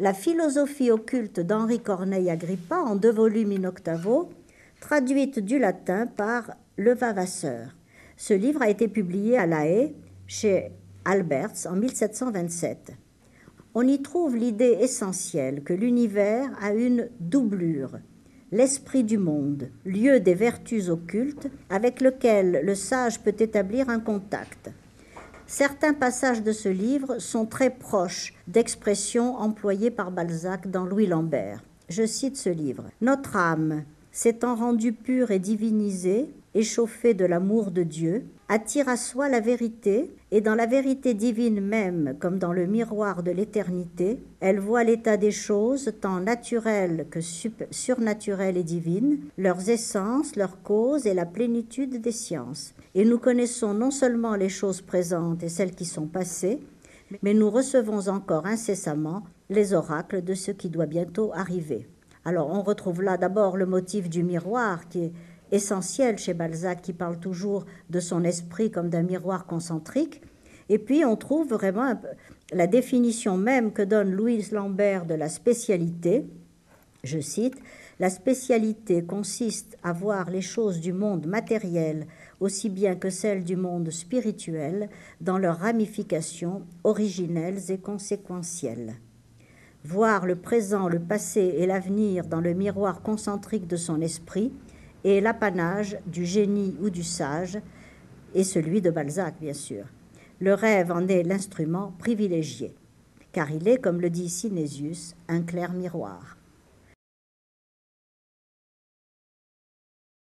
La philosophie occulte d'Henri Corneille Agrippa en deux volumes in octavo, traduite du latin par Le Vavasseur. Ce livre a été publié à La Haye chez Alberts en 1727. On y trouve l'idée essentielle que l'univers a une doublure, l'esprit du monde, lieu des vertus occultes avec lequel le sage peut établir un contact. Certains passages de ce livre sont très proches d'expressions employées par Balzac dans Louis Lambert. Je cite ce livre. Notre âme, s'étant rendue pure et divinisée, échauffée de l'amour de Dieu, attire à soi la vérité, et dans la vérité divine même, comme dans le miroir de l'éternité, elle voit l'état des choses, tant naturelles que surnaturelles et divines, leurs essences, leurs causes et la plénitude des sciences. Et nous connaissons non seulement les choses présentes et celles qui sont passées, mais nous recevons encore incessamment les oracles de ce qui doit bientôt arriver. Alors on retrouve là d'abord le motif du miroir qui est essentiel chez Balzac, qui parle toujours de son esprit comme d'un miroir concentrique. Et puis on trouve vraiment la définition même que donne Louise Lambert de la spécialité. Je cite, La spécialité consiste à voir les choses du monde matériel aussi bien que celles du monde spirituel dans leurs ramifications originelles et conséquentielles. Voir le présent, le passé et l'avenir dans le miroir concentrique de son esprit et l'apanage du génie ou du sage, et celui de Balzac, bien sûr. Le rêve en est l'instrument privilégié, car il est, comme le dit Sinésius, un clair miroir.